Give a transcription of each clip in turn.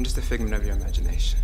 I'm just a figment of your imagination.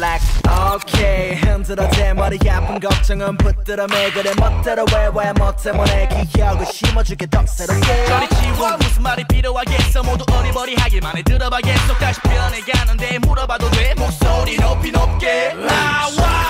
Black. Okay 흔들어 대 머리 아픈 걱정은 붙들어 매 그래 멋대로 왜왜 뭐 때문에 기억을 심어주게 더 새롭게. 저리 지워. 무슨 말이 필요하겠어? 모두 어리버리하기만 해. 들어봐겠어? 다시 변해가는데 물어봐도 돼? 목소리 높이 높게. 나와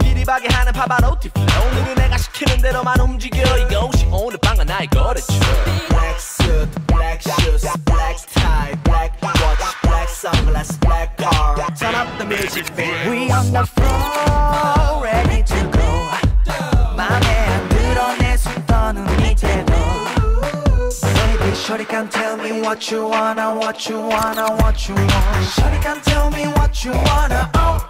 기리박게 하는 파바로티 flow 오늘은 내가 시키는 대로만 움직여 이것이 오늘 밤과 나의 거래처 Black suit, black shoes, black tie, black watch, black sunglasses, black car Turn up the music baby We on the floor, ready to go 맘에 안 들어 내 숨떠는 이제도 Baby, shorty can tell me what you wanna, what you wanna, what you want Shorty can tell me what you wanna, oh, oh, oh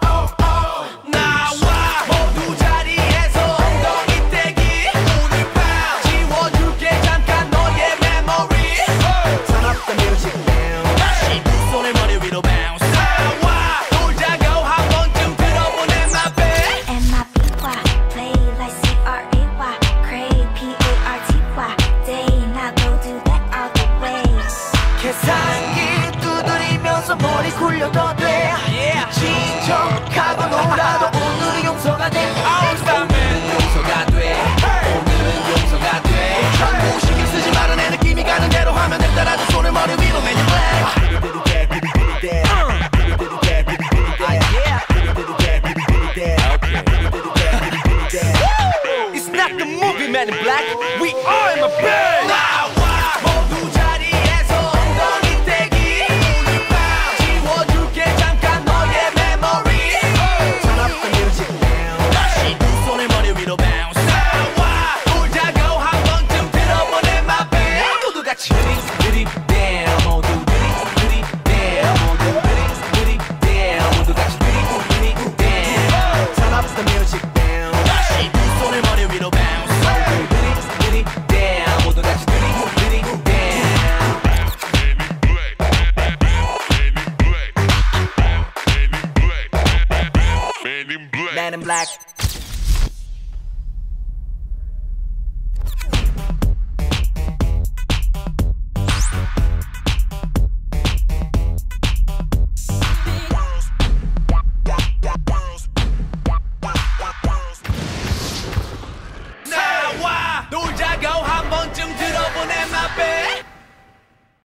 두드리면서 머리 굴려도 돼 Yeah. 진척하고 놀아도 오늘은 용서가 돼 아웃스타면 용서가 돼 오늘은 용서가 돼 전부 신경 쓰지 말아 내 느낌이 가는 대로 화면을 따라 두 손을 머리 위로 맨 black It's not the movie Man in Black We are in my band 나 Men in black.